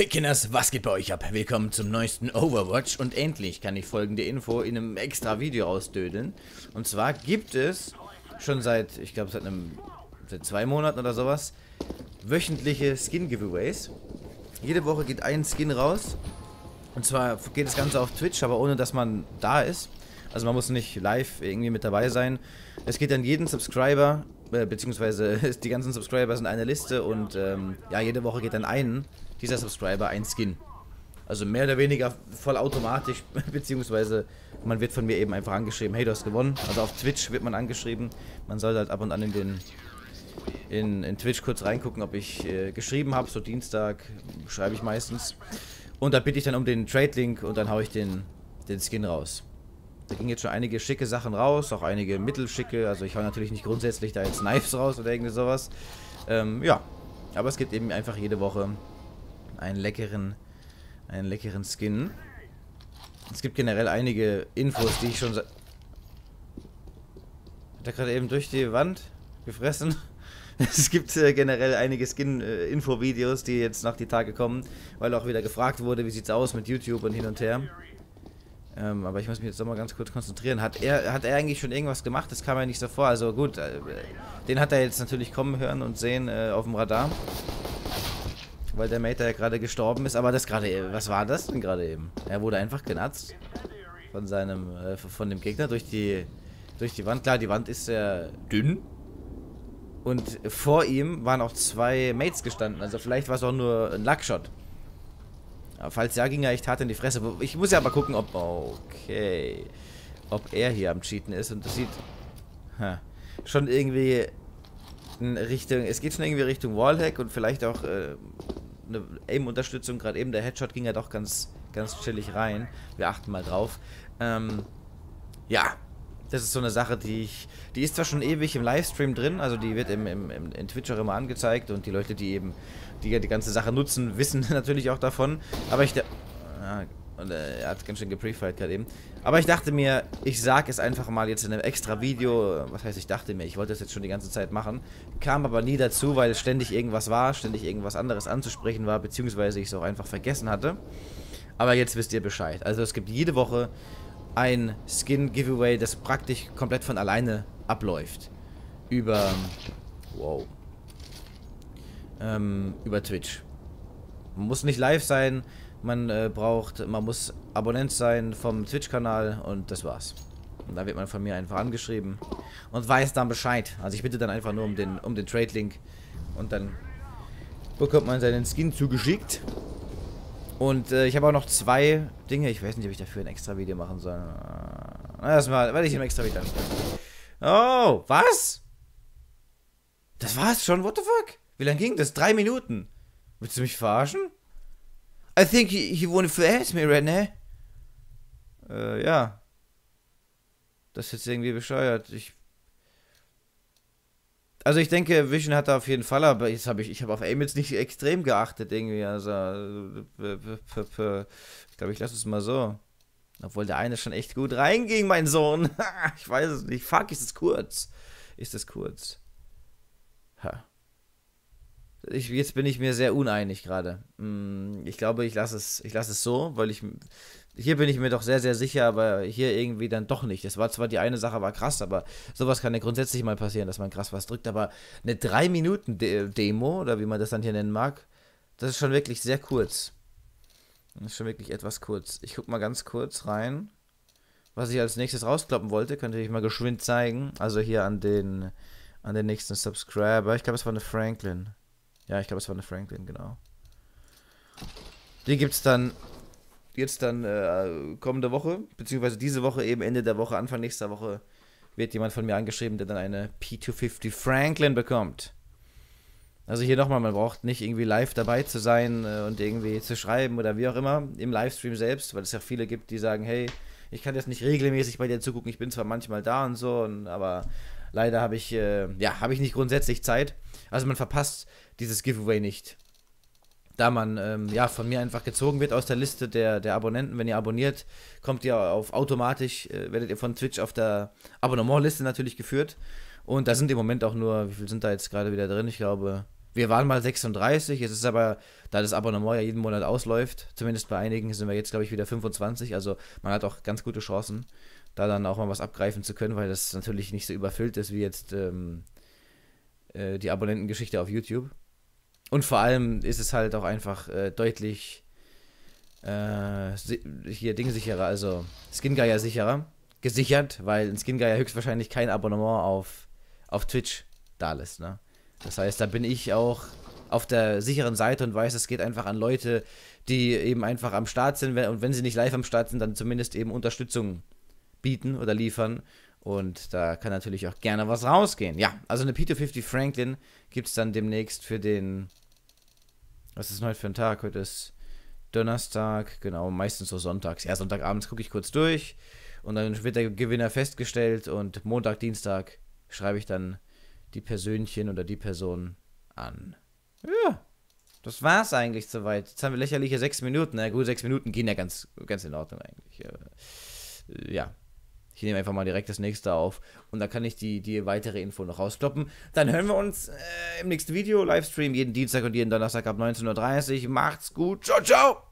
Hey Kinders, was geht bei euch ab? Willkommen zum neuesten Overwatch und endlich kann ich folgende Info in einem extra Video ausdödeln. Und zwar gibt es schon seit, ich glaube seit einem, seit zwei Monaten oder sowas, wöchentliche Skin-Giveaways. Jede Woche geht ein Skin raus. Und zwar geht das Ganze auf Twitch, aber ohne dass man da ist. Also man muss nicht live irgendwie mit dabei sein. Es geht an jeden Subscriber, äh, beziehungsweise die ganzen Subscriber sind eine Liste und ähm, ja, jede Woche geht dann einen dieser Subscriber ein Skin. Also mehr oder weniger vollautomatisch, beziehungsweise man wird von mir eben einfach angeschrieben, hey, du hast gewonnen. Also auf Twitch wird man angeschrieben. Man soll halt ab und an in den in, in Twitch kurz reingucken, ob ich äh, geschrieben habe. So Dienstag schreibe ich meistens. Und da bitte ich dann um den Trade-Link und dann haue ich den, den Skin raus. Da gingen jetzt schon einige schicke Sachen raus, auch einige mittelschicke. Also ich hau natürlich nicht grundsätzlich da jetzt Knives raus oder irgendwie sowas. Ähm, ja, aber es gibt eben einfach jede Woche einen leckeren, einen leckeren Skin. Es gibt generell einige Infos, die ich schon... Hat er gerade eben durch die Wand gefressen? Es gibt äh, generell einige Skin-Info-Videos, äh, die jetzt nach die Tage kommen, weil auch wieder gefragt wurde, wie sieht's aus mit YouTube und hin und her. Ähm, aber ich muss mich jetzt nochmal ganz kurz konzentrieren. Hat er, hat er eigentlich schon irgendwas gemacht? Das kam ja nicht so vor. Also gut, äh, den hat er jetzt natürlich kommen hören und sehen äh, auf dem Radar weil der Mate ja gerade gestorben ist. Aber das gerade, was war das denn gerade eben? Er wurde einfach genatzt von seinem, äh, von dem Gegner durch die, durch die Wand. Klar, die Wand ist sehr dünn. Und vor ihm waren auch zwei Mates gestanden. Also vielleicht war es auch nur ein Luckshot. Aber falls ja, ging er echt hart in die Fresse. Ich muss ja aber gucken, ob... Okay. Ob er hier am Cheaten ist. Und das sieht... Ha, schon irgendwie in Richtung... Es geht schon irgendwie Richtung Wallhack und vielleicht auch äh, eine Aim-Unterstützung. Gerade eben der Headshot ging ja doch ganz, ganz chillig rein. Wir achten mal drauf. Ähm, ja, das ist so eine Sache, die ich. Die ist zwar schon ewig im Livestream drin, also die wird im, im, im in Twitch auch immer angezeigt und die Leute, die eben die die ganze Sache nutzen, wissen natürlich auch davon. Aber ich. Ja, und äh, er hat ganz schön geprefied gerade eben. Aber ich dachte mir, ich sag es einfach mal jetzt in einem extra Video. Was heißt, ich dachte mir, ich wollte das jetzt schon die ganze Zeit machen. Kam aber nie dazu, weil ständig irgendwas war, ständig irgendwas anderes anzusprechen war, beziehungsweise ich es auch einfach vergessen hatte. Aber jetzt wisst ihr Bescheid. Also es gibt jede Woche ein Skin-Giveaway, das praktisch komplett von alleine abläuft. Über... Wow. Ähm, über Twitch. Man muss nicht live sein, man äh, braucht, man muss Abonnent sein vom Twitch-Kanal und das war's. Und da wird man von mir einfach angeschrieben und weiß dann Bescheid. Also ich bitte dann einfach nur um den, um den Trade-Link und dann bekommt man seinen Skin zugeschickt. Und äh, ich habe auch noch zwei Dinge. Ich weiß nicht, ob ich dafür ein extra Video machen soll. Na, erstmal werde ich im extra Video ansprechen. Oh, was? Das war's schon? What the fuck? Wie lange ging das? Drei Minuten. Willst du mich verarschen? I think you, you wanted to ask me right now. Äh, ja. Das ist jetzt irgendwie bescheuert. Ich. Also ich denke, Vision hat da auf jeden Fall, aber jetzt habe ich, ich habe auf Aim jetzt nicht extrem geachtet irgendwie. Also ich glaube, ich lasse es mal so. Obwohl der eine schon echt gut reinging, mein Sohn. ich weiß es nicht. Fuck, ist es kurz? Ist es kurz? Ha. Ich, jetzt bin ich mir sehr uneinig gerade. Mm, ich glaube, ich lasse es, ich es so, weil ich hier bin ich mir doch sehr, sehr sicher, aber hier irgendwie dann doch nicht. Es war zwar die eine Sache, war krass, aber sowas kann ja grundsätzlich mal passieren, dass man krass was drückt. Aber eine 3-Minuten-Demo, oder wie man das dann hier nennen mag, das ist schon wirklich sehr kurz. Das ist schon wirklich etwas kurz. Ich gucke mal ganz kurz rein. Was ich als nächstes rauskloppen wollte, könnte ich mal geschwind zeigen. Also hier an den, an den nächsten Subscriber. Ich glaube, es war eine Franklin. Ja, ich glaube, es war eine Franklin, genau. Die gibt es dann jetzt dann äh, kommende Woche, beziehungsweise diese Woche, eben Ende der Woche, Anfang nächster Woche, wird jemand von mir angeschrieben, der dann eine P250 Franklin bekommt. Also hier nochmal, man braucht nicht irgendwie live dabei zu sein äh, und irgendwie zu schreiben oder wie auch immer im Livestream selbst, weil es ja viele gibt, die sagen, hey, ich kann jetzt nicht regelmäßig bei dir zugucken, ich bin zwar manchmal da und so, und, aber leider habe ich, äh, ja, habe ich nicht grundsätzlich Zeit. Also man verpasst dieses Giveaway nicht. Da man ähm, ja von mir einfach gezogen wird aus der Liste der, der Abonnenten, wenn ihr abonniert, kommt ihr auf automatisch, äh, werdet ihr von Twitch auf der Abonnementliste natürlich geführt. Und da sind im Moment auch nur, wie viel sind da jetzt gerade wieder drin? Ich glaube Wir waren mal 36, es ist aber, da das Abonnement ja jeden Monat ausläuft, zumindest bei einigen sind wir jetzt, glaube ich, wieder 25. Also man hat auch ganz gute Chancen, da dann auch mal was abgreifen zu können, weil das natürlich nicht so überfüllt ist wie jetzt ähm, äh, die Abonnentengeschichte auf YouTube. Und vor allem ist es halt auch einfach äh, deutlich äh, hier dingsicherer, also Skin sicherer, gesichert, weil ein Skin höchstwahrscheinlich kein Abonnement auf, auf Twitch da lässt. Ne? Das heißt, da bin ich auch auf der sicheren Seite und weiß, es geht einfach an Leute, die eben einfach am Start sind und wenn sie nicht live am Start sind, dann zumindest eben Unterstützung bieten oder liefern. Und da kann natürlich auch gerne was rausgehen. Ja, also eine P250 Franklin gibt es dann demnächst für den. Was ist denn heute für ein Tag? Heute ist Donnerstag, genau, meistens so sonntags. Ja, Sonntagabends gucke ich kurz durch und dann wird der Gewinner festgestellt und Montag, Dienstag schreibe ich dann die Persönchen oder die Person an. Ja, das war's eigentlich soweit. Jetzt haben wir lächerliche sechs Minuten. Na gut, sechs Minuten gehen ja ganz, ganz in Ordnung eigentlich. Ja. Ich nehme einfach mal direkt das nächste auf und dann kann ich die, die weitere Info noch rauskloppen. Dann hören wir uns äh, im nächsten Video, Livestream jeden Dienstag und jeden Donnerstag ab 19.30 Uhr. Macht's gut. Ciao, ciao!